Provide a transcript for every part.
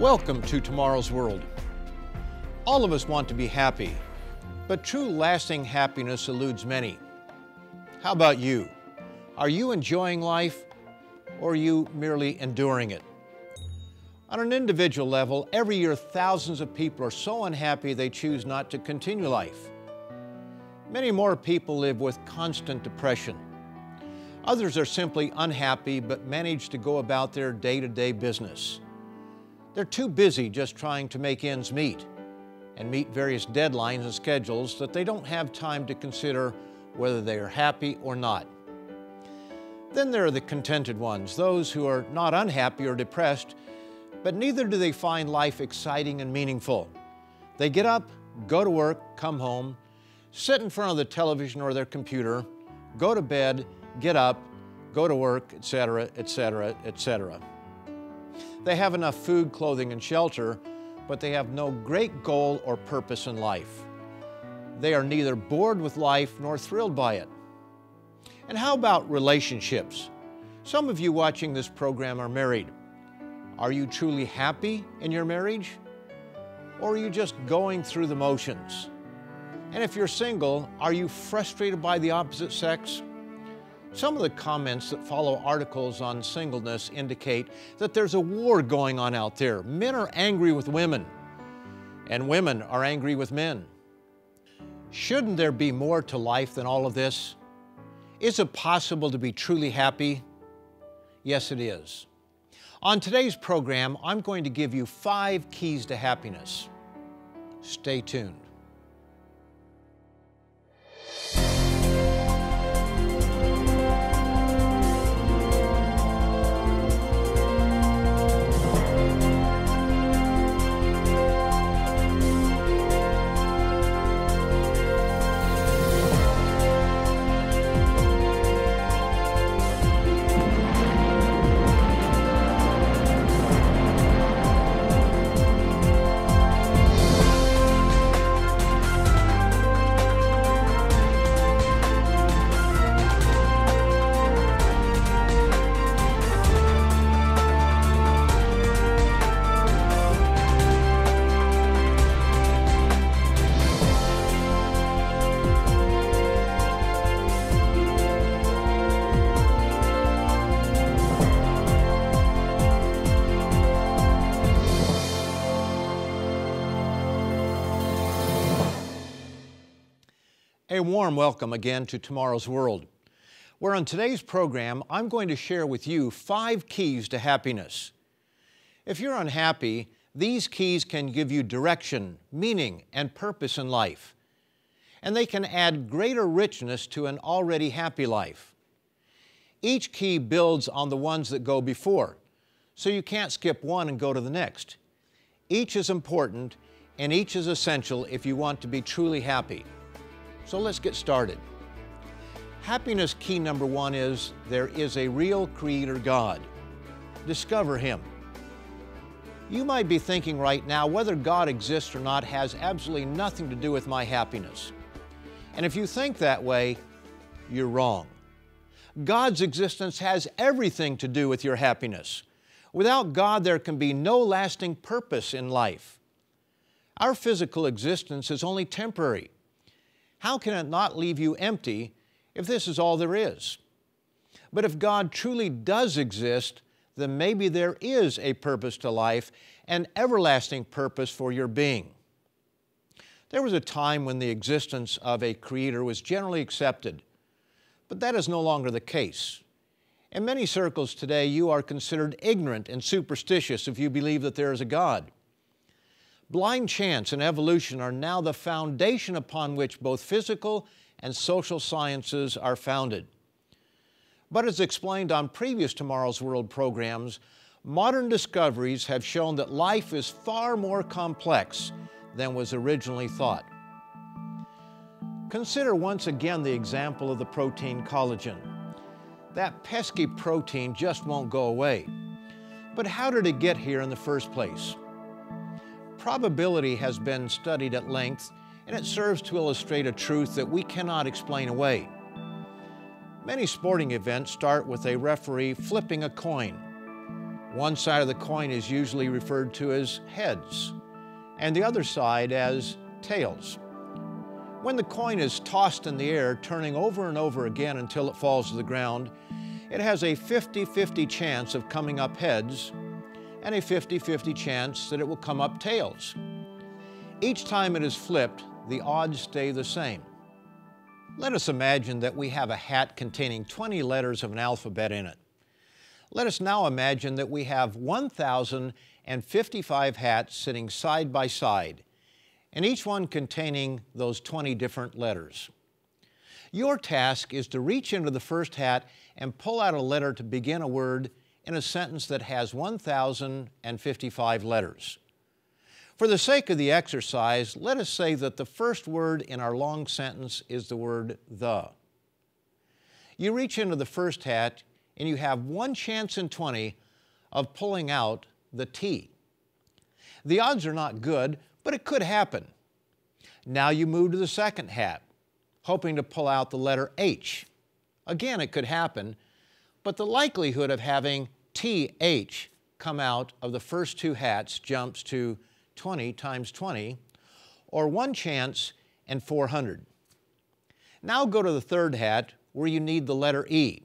Welcome to Tomorrow's World. All of us want to be happy, but true lasting happiness eludes many. How about you? Are you enjoying life or are you merely enduring it? On an individual level, every year thousands of people are so unhappy they choose not to continue life. Many more people live with constant depression. Others are simply unhappy but manage to go about their day to day business. They're too busy just trying to make ends meet and meet various deadlines and schedules that they don't have time to consider whether they are happy or not. Then there are the contented ones, those who are not unhappy or depressed, but neither do they find life exciting and meaningful. They get up, go to work, come home, sit in front of the television or their computer, go to bed, get up, go to work, etc., etc., etc. They have enough food, clothing, and shelter, but they have no great goal or purpose in life. They are neither bored with life nor thrilled by it. And how about relationships? Some of you watching this program are married. Are you truly happy in your marriage? Or are you just going through the motions? And if you're single, are you frustrated by the opposite sex? Some of the comments that follow articles on singleness indicate that there's a war going on out there. Men are angry with women, and women are angry with men. Shouldn't there be more to life than all of this? Is it possible to be truly happy? Yes, it is. On today's program, I'm going to give you five keys to happiness. Stay tuned. Warm welcome again to Tomorrow's World, where on today's program I'm going to share with you five keys to happiness. If you're unhappy, these keys can give you direction, meaning, and purpose in life, and they can add greater richness to an already happy life. Each key builds on the ones that go before, so you can't skip one and go to the next. Each is important, and each is essential if you want to be truly happy. So let's get started. Happiness key number one is there is a real Creator God. Discover Him. You might be thinking right now whether God exists or not has absolutely nothing to do with my happiness. And if you think that way, you're wrong. God's existence has everything to do with your happiness. Without God, there can be no lasting purpose in life. Our physical existence is only temporary. How can it not leave you empty if this is all there is? But if God truly does exist, then maybe there is a purpose to life, an everlasting purpose for your being. There was a time when the existence of a Creator was generally accepted, but that is no longer the case. In many circles today, you are considered ignorant and superstitious if you believe that there is a God. Blind chance and evolution are now the foundation upon which both physical and social sciences are founded. But as explained on previous Tomorrow's World programs, modern discoveries have shown that life is far more complex than was originally thought. Consider once again the example of the protein collagen. That pesky protein just won't go away. But how did it get here in the first place? Probability has been studied at length, and it serves to illustrate a truth that we cannot explain away. Many sporting events start with a referee flipping a coin. One side of the coin is usually referred to as heads, and the other side as tails. When the coin is tossed in the air, turning over and over again until it falls to the ground, it has a 50 50 chance of coming up heads and a 50 50 chance that it will come up tails. Each time it is flipped, the odds stay the same. Let us imagine that we have a hat containing 20 letters of an alphabet in it. Let us now imagine that we have 1,055 hats sitting side by side, and each one containing those 20 different letters. Your task is to reach into the first hat and pull out a letter to begin a word in a sentence that has 1,055 letters. For the sake of the exercise, let us say that the first word in our long sentence is the word the. You reach into the first hat and you have one chance in 20 of pulling out the T. The odds are not good, but it could happen. Now you move to the second hat, hoping to pull out the letter H. Again, it could happen, but the likelihood of having TH come out of the first two hats jumps to 20 times 20, or one chance in 400. Now go to the third hat where you need the letter E.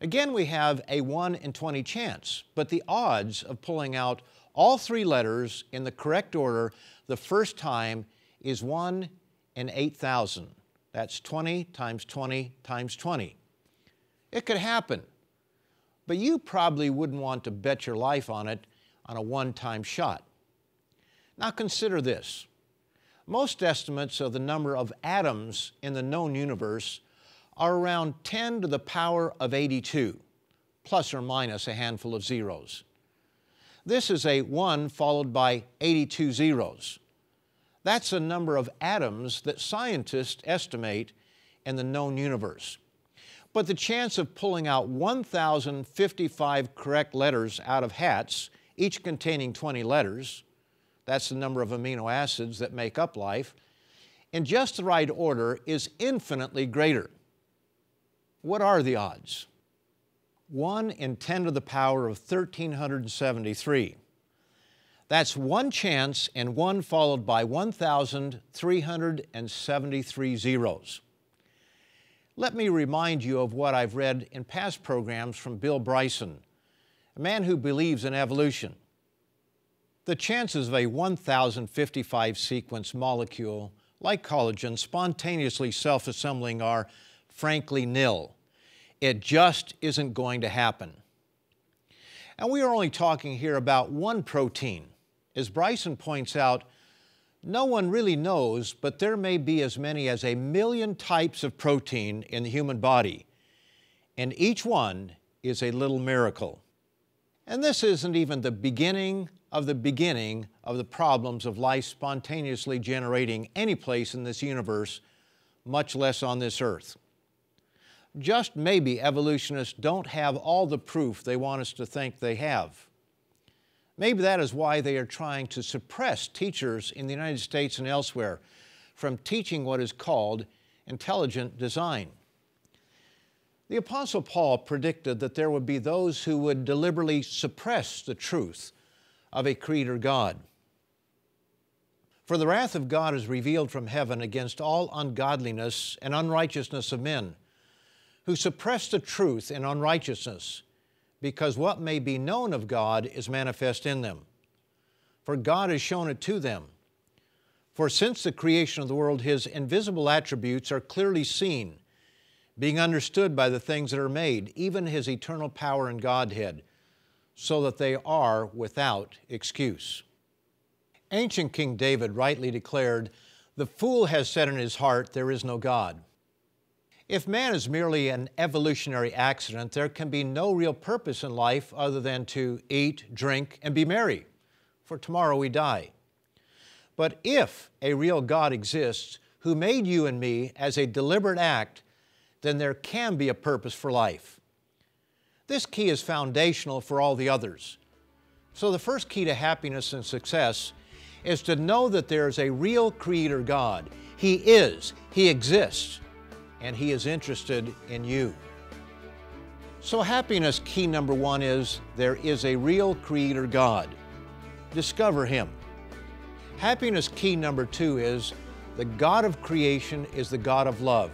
Again, we have a 1 in 20 chance, but the odds of pulling out all three letters in the correct order the first time is 1 in 8,000. That's 20 times 20 times 20. It could happen, but you probably wouldn't want to bet your life on it on a one time shot. Now consider this. Most estimates of the number of atoms in the known universe are around 10 to the power of 82, plus or minus a handful of zeros. This is a 1 followed by 82 zeros. That's the number of atoms that scientists estimate in the known universe. But the chance of pulling out 1,055 correct letters out of hats, each containing 20 letters, that's the number of amino acids that make up life, in just the right order is infinitely greater. What are the odds? 1 in 10 to the power of 1,373. That's one chance and one followed by 1,373 zeros. Let me remind you of what I've read in past programs from Bill Bryson, a man who believes in evolution. The chances of a 1,055 sequence molecule like collagen spontaneously self assembling are frankly nil. It just isn't going to happen. And we are only talking here about one protein. As Bryson points out, no one really knows, but there may be as many as a million types of protein in the human body, and each one is a little miracle. And this isn't even the beginning of the beginning of the problems of life spontaneously generating any place in this universe, much less on this earth just maybe evolutionists don't have all the proof they want us to think they have. Maybe that is why they are trying to suppress teachers in the United States and elsewhere from teaching what is called intelligent design. The Apostle Paul predicted that there would be those who would deliberately suppress the truth of a Creator God. For the wrath of God is revealed from heaven against all ungodliness and unrighteousness of men who suppress the truth in unrighteousness, because what may be known of God is manifest in them. For God has shown it to them. For since the creation of the world, His invisible attributes are clearly seen, being understood by the things that are made, even His eternal power and Godhead, so that they are without excuse. Ancient King David rightly declared, The fool has said in his heart, There is no God. If man is merely an evolutionary accident, there can be no real purpose in life other than to eat, drink, and be merry, for tomorrow we die. But if a real God exists who made you and me as a deliberate act, then there can be a purpose for life. This key is foundational for all the others. So, the first key to happiness and success is to know that there is a real Creator God. He is, He exists and He is interested in you. So, happiness key number one is there is a real Creator God. Discover Him. Happiness key number two is the God of creation is the God of love.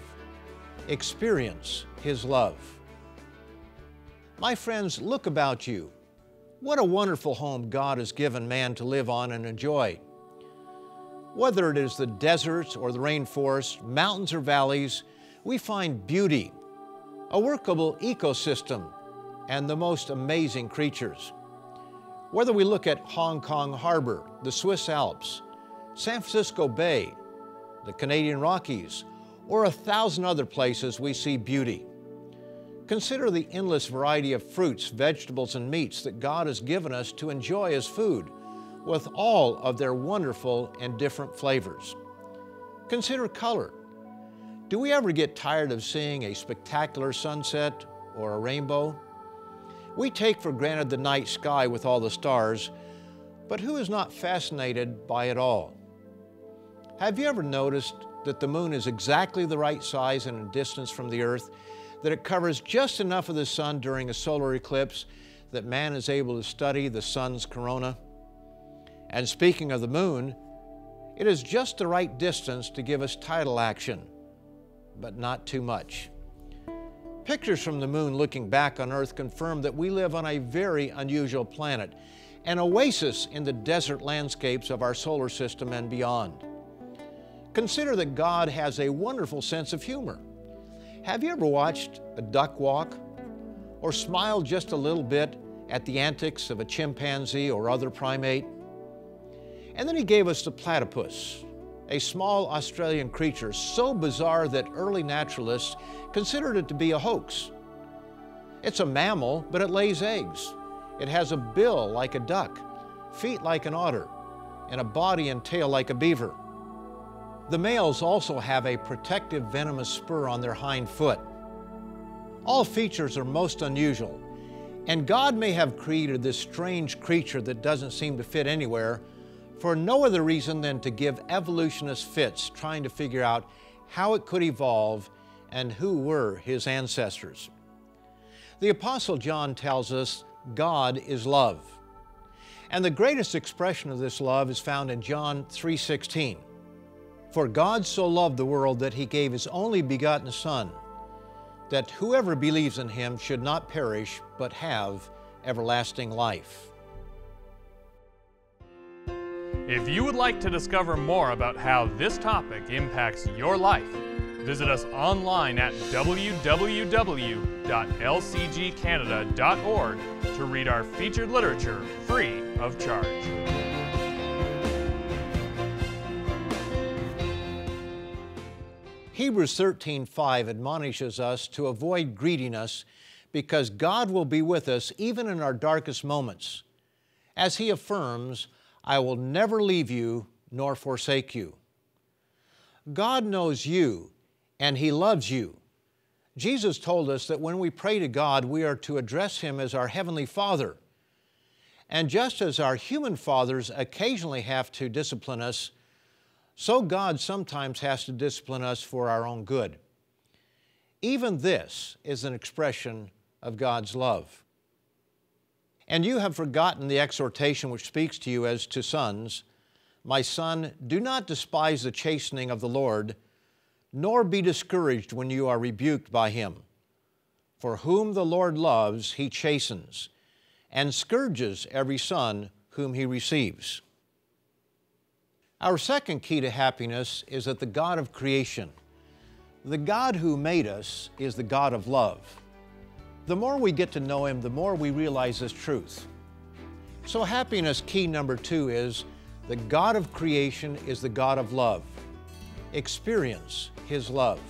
Experience His love. My friends, look about you. What a wonderful home God has given man to live on and enjoy. Whether it is the deserts or the rainforest, mountains or valleys, we find beauty, a workable ecosystem, and the most amazing creatures. Whether we look at Hong Kong Harbor, the Swiss Alps, San Francisco Bay, the Canadian Rockies, or a thousand other places we see beauty. Consider the endless variety of fruits, vegetables, and meats that God has given us to enjoy as food, with all of their wonderful and different flavors. Consider color. Do we ever get tired of seeing a spectacular sunset or a rainbow? We take for granted the night sky with all the stars, but who is not fascinated by it all? Have you ever noticed that the moon is exactly the right size and distance from the earth, that it covers just enough of the sun during a solar eclipse that man is able to study the sun's corona? And speaking of the moon, it is just the right distance to give us tidal action, but not too much. Pictures from the moon looking back on Earth confirm that we live on a very unusual planet, an oasis in the desert landscapes of our solar system and beyond. Consider that God has a wonderful sense of humor. Have you ever watched a duck walk or smiled just a little bit at the antics of a chimpanzee or other primate? And then he gave us the platypus, a small Australian creature so bizarre that early naturalists considered it to be a hoax. It's a mammal, but it lays eggs. It has a bill like a duck, feet like an otter, and a body and tail like a beaver. The males also have a protective venomous spur on their hind foot. All features are most unusual, and God may have created this strange creature that doesn't seem to fit anywhere for no other reason than to give evolutionists fits trying to figure out how it could evolve and who were his ancestors. The Apostle John tells us God is love. And the greatest expression of this love is found in John 3:16. For God so loved the world that he gave his only begotten Son, that whoever believes in him should not perish, but have everlasting life. If you would like to discover more about how this topic impacts your life, visit us online at www.lcgcanada.org to read our featured literature free of charge. Hebrews 13:5 admonishes us to avoid greediness because God will be with us even in our darkest moments. As he affirms, I will never leave you nor forsake you. God knows you and He loves you. Jesus told us that when we pray to God, we are to address Him as our Heavenly Father. And just as our human fathers occasionally have to discipline us, so God sometimes has to discipline us for our own good. Even this is an expression of God's love. And you have forgotten the exhortation which speaks to you as to sons My son, do not despise the chastening of the Lord, nor be discouraged when you are rebuked by him. For whom the Lord loves, he chastens, and scourges every son whom he receives. Our second key to happiness is that the God of creation, the God who made us, is the God of love. The more we get to know Him, the more we realize this truth. So, happiness key number two is the God of creation is the God of love. Experience His love.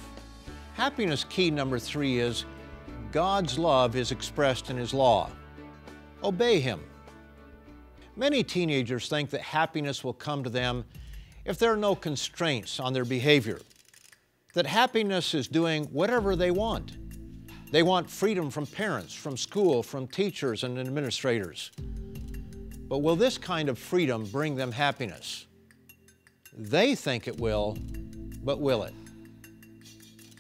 Happiness key number three is God's love is expressed in His law. Obey Him. Many teenagers think that happiness will come to them if there are no constraints on their behavior, that happiness is doing whatever they want. They want freedom from parents, from school, from teachers and administrators. But will this kind of freedom bring them happiness? They think it will, but will it?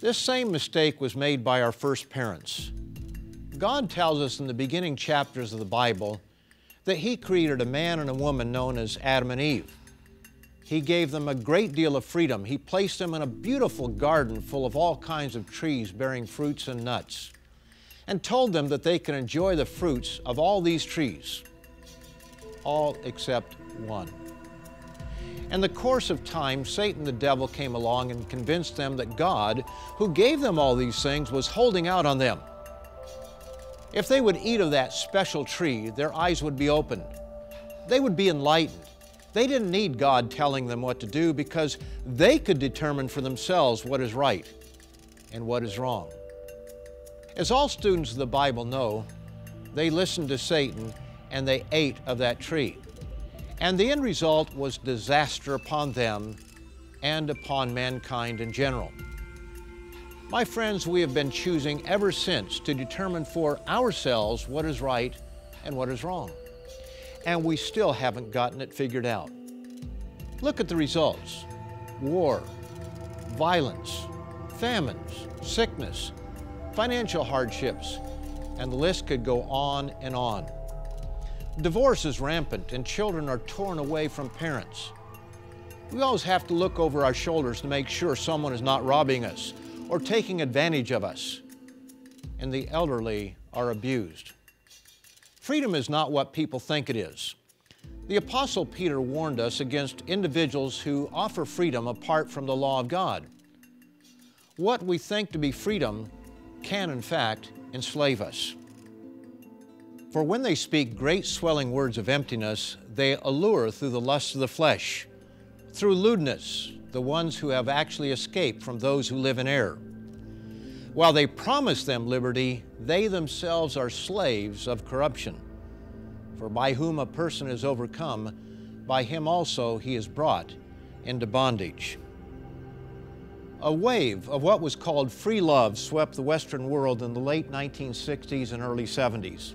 This same mistake was made by our first parents. God tells us in the beginning chapters of the Bible that He created a man and a woman known as Adam and Eve. He gave them a great deal of freedom. He placed them in a beautiful garden full of all kinds of trees bearing fruits and nuts, and told them that they can enjoy the fruits of all these trees, all except one. In the course of time, Satan the devil came along and convinced them that God, who gave them all these things, was holding out on them. If they would eat of that special tree, their eyes would be opened. They would be enlightened. They didn't need God telling them what to do because they could determine for themselves what is right and what is wrong. As all students of the Bible know, they listened to Satan and they ate of that tree. And the end result was disaster upon them and upon mankind in general. My friends, we have been choosing ever since to determine for ourselves what is right and what is wrong. And we still haven't gotten it figured out. Look at the results war, violence, famines, sickness, financial hardships, and the list could go on and on. Divorce is rampant and children are torn away from parents. We always have to look over our shoulders to make sure someone is not robbing us or taking advantage of us, and the elderly are abused. Freedom is not what people think it is. The Apostle Peter warned us against individuals who offer freedom apart from the law of God. What we think to be freedom can, in fact, enslave us. For when they speak great swelling words of emptiness, they allure through the lusts of the flesh, through lewdness, the ones who have actually escaped from those who live in error. While they promise them liberty, they themselves are slaves of corruption. For by whom a person is overcome, by him also he is brought into bondage. A wave of what was called free love swept the Western world in the late 1960s and early 70s.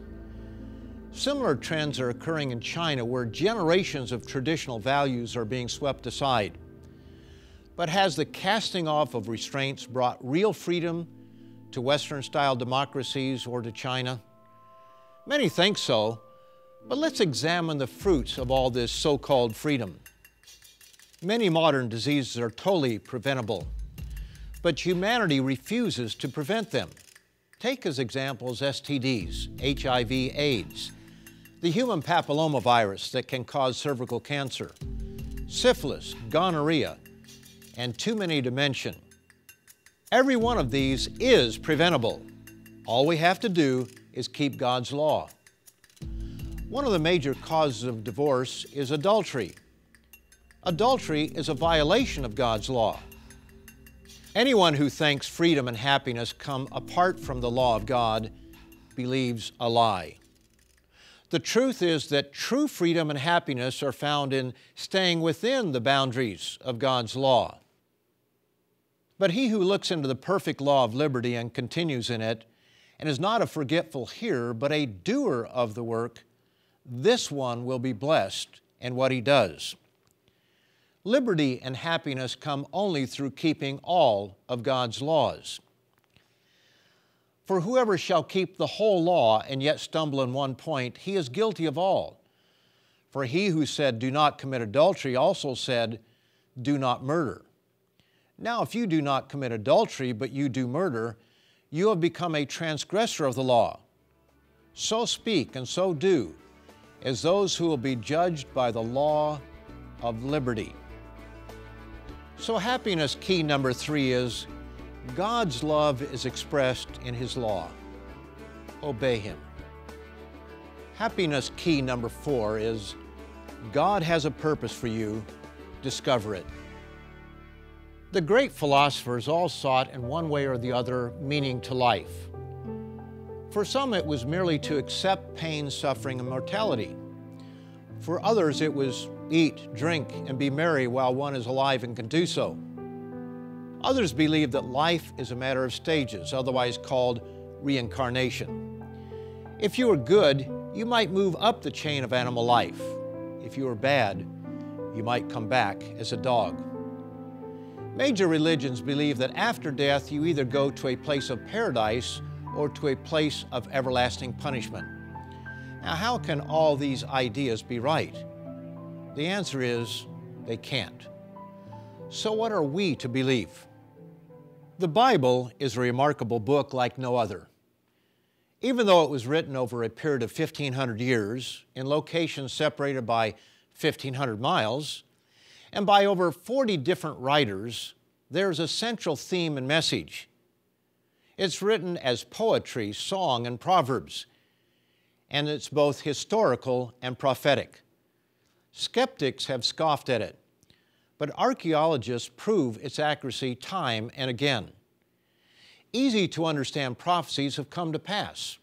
Similar trends are occurring in China where generations of traditional values are being swept aside. But has the casting off of restraints brought real freedom to Western style democracies or to China? Many think so, but let's examine the fruits of all this so called freedom. Many modern diseases are totally preventable, but humanity refuses to prevent them. Take as examples STDs, HIV, AIDS, the human papillomavirus that can cause cervical cancer, syphilis, gonorrhea, and too many to mention. Every one of these is preventable. All we have to do is keep God's law. One of the major causes of divorce is adultery. Adultery is a violation of God's law. Anyone who thinks freedom and happiness come apart from the law of God believes a lie. The truth is that true freedom and happiness are found in staying within the boundaries of God's law. But he who looks into the perfect law of liberty and continues in it, and is not a forgetful hearer, but a doer of the work, this one will be blessed in what he does. Liberty and happiness come only through keeping all of God's laws. For whoever shall keep the whole law and yet stumble in one point, he is guilty of all. For he who said, Do not commit adultery, also said, Do not murder. Now, if you do not commit adultery, but you do murder, you have become a transgressor of the law. So speak and so do, as those who will be judged by the law of liberty. So, happiness key number three is God's love is expressed in His law. Obey Him. Happiness key number four is God has a purpose for you. Discover it. The great philosophers all sought, in one way or the other, meaning to life. For some, it was merely to accept pain, suffering, and mortality. For others, it was eat, drink, and be merry while one is alive and can do so. Others believe that life is a matter of stages, otherwise called reincarnation. If you are good, you might move up the chain of animal life. If you are bad, you might come back as a dog. Major religions believe that after death you either go to a place of paradise or to a place of everlasting punishment. Now, how can all these ideas be right? The answer is they can't. So, what are we to believe? The Bible is a remarkable book like no other. Even though it was written over a period of 1,500 years in locations separated by 1,500 miles and by over 40 different writers, there's a central theme and message. It's written as poetry, song, and proverbs, and it's both historical and prophetic. Skeptics have scoffed at it, but archaeologists prove its accuracy time and again. Easy to understand prophecies have come to pass.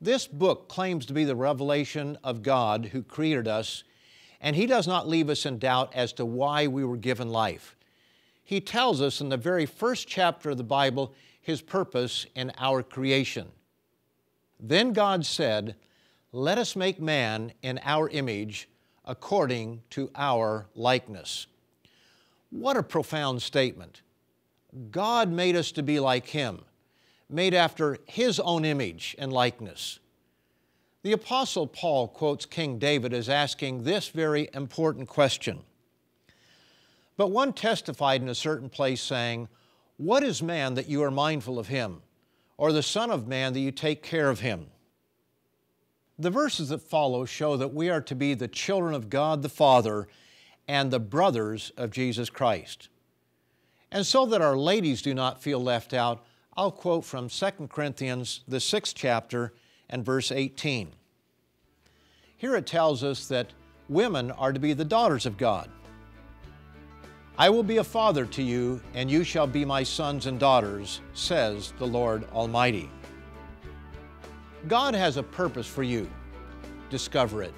This book claims to be the revelation of God who created us, and He does not leave us in doubt as to why we were given life. He tells us in the very first chapter of the Bible His purpose in our creation. Then God said, Let us make man in our image according to our likeness. What a profound statement. God made us to be like Him, made after His own image and likeness. The Apostle Paul quotes King David as asking this very important question. But one testified in a certain place, saying, What is man that you are mindful of him? or the Son of Man that you take care of him. The verses that follow show that we are to be the children of God the Father and the brothers of Jesus Christ. And so that our ladies do not feel left out, I'll quote from 2 Corinthians, the sixth chapter, and verse 18. Here it tells us that women are to be the daughters of God. I will be a father to you, and you shall be my sons and daughters, says the Lord Almighty. God has a purpose for you. Discover it.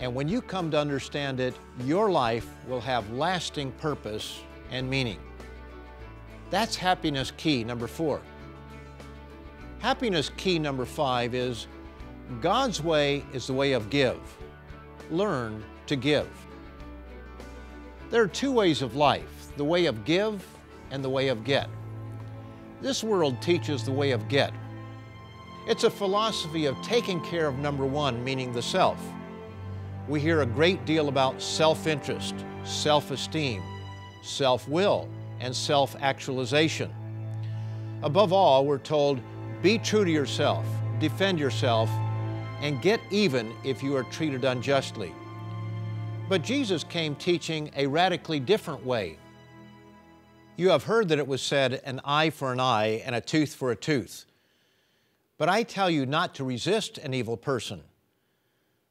And when you come to understand it, your life will have lasting purpose and meaning. That's happiness key number four. Happiness key number five is God's way is the way of give. Learn to give. There are two ways of life the way of give and the way of get. This world teaches the way of get. It's a philosophy of taking care of number one, meaning the self. We hear a great deal about self interest, self esteem, self will, and self actualization. Above all, we're told be true to yourself, defend yourself, and get even if you are treated unjustly. But Jesus came teaching a radically different way. You have heard that it was said, an eye for an eye and a tooth for a tooth. But I tell you not to resist an evil person.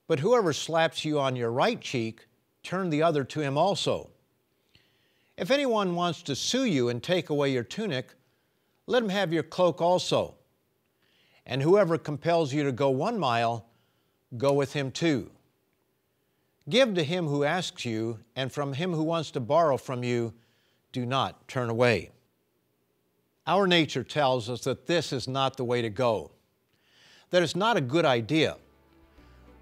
But whoever slaps you on your right cheek, turn the other to him also. If anyone wants to sue you and take away your tunic, let him have your cloak also. And whoever compels you to go one mile, go with him two. Give to him who asks you, and from him who wants to borrow from you, do not turn away. Our nature tells us that this is not the way to go, that it's not a good idea.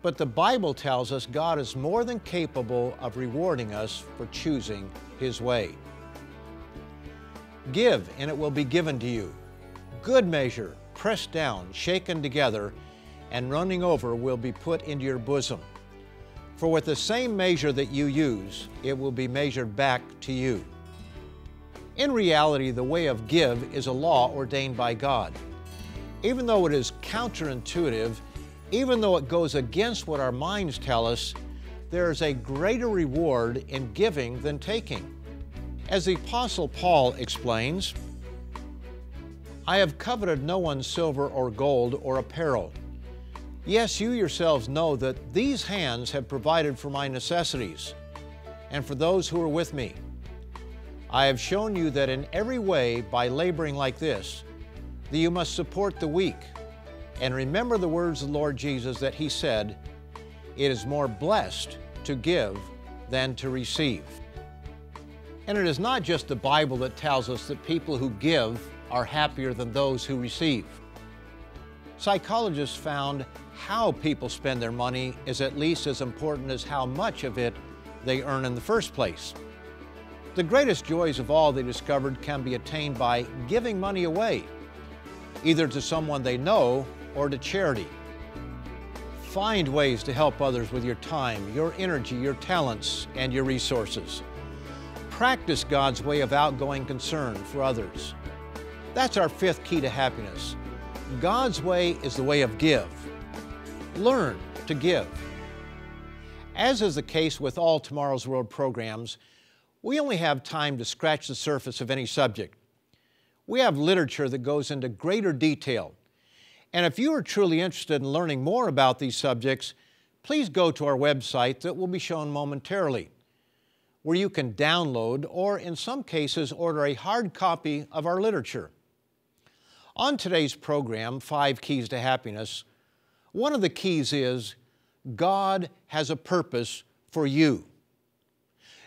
But the Bible tells us God is more than capable of rewarding us for choosing His way. Give, and it will be given to you. Good measure, pressed down, shaken together, and running over will be put into your bosom. For with the same measure that you use, it will be measured back to you. In reality, the way of give is a law ordained by God. Even though it is counterintuitive, even though it goes against what our minds tell us, there is a greater reward in giving than taking. As the Apostle Paul explains, I have coveted no one's silver or gold or apparel. Yes, you yourselves know that these hands have provided for my necessities and for those who are with me. I have shown you that in every way, by laboring like this, that you must support the weak. And remember the words of the Lord Jesus that He said, It is more blessed to give than to receive. And it is not just the Bible that tells us that people who give are happier than those who receive. Psychologists found how people spend their money is at least as important as how much of it they earn in the first place. The greatest joys of all, they discovered, can be attained by giving money away. either to someone they know or to charity. Find ways to help others with your time, your energy, your talents, and your resources. Practice God's way of outgoing concern for others. That's our fifth key to happiness. God's way is the way of give. Learn to give. As is the case with all Tomorrow's World programs, we only have time to scratch the surface of any subject. We have literature that goes into greater detail and if you are truly interested in learning more about these subjects, please go to our website that will be shown momentarily, where you can download or, in some cases, order a hard copy of our literature. On today's program, Five Keys to Happiness, one of the keys is God has a purpose for you.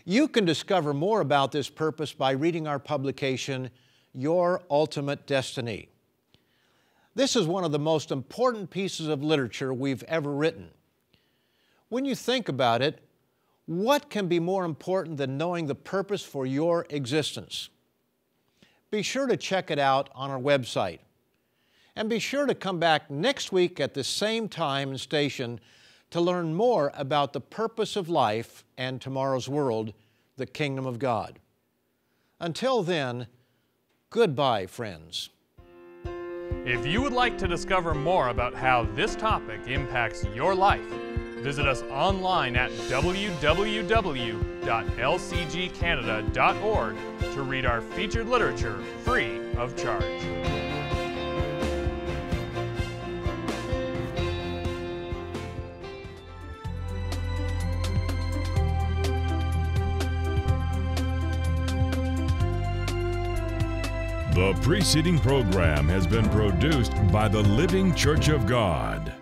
You can discover more about this purpose by reading our publication, Your Ultimate Destiny. This is one of the most important pieces of literature we've ever written. When you think about it, what can be more important than knowing the purpose for your existence? Be sure to check it out on our website. And be sure to come back next week at the same time and station to learn more about the purpose of life and tomorrow's world, the kingdom of God. Until then, goodbye, friends. If you would like to discover more about how this topic impacts your life, visit us online at www.lcgcanada.org to read our featured literature free of charge. The preceding program has been produced by the Living Church of God.